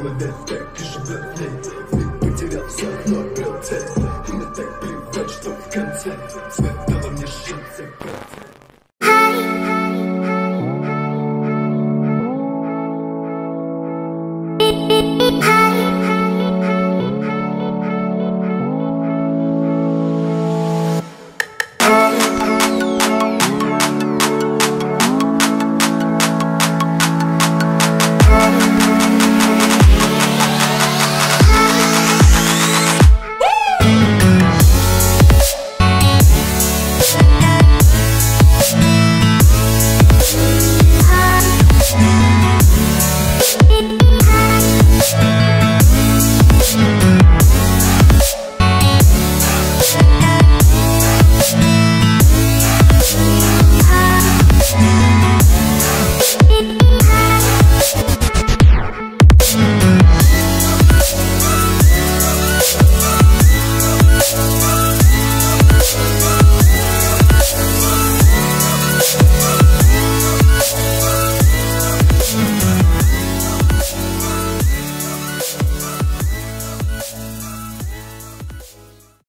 голове так и живет в ней Ты потерялся, но обрел цель И мне так плевать, что в конце.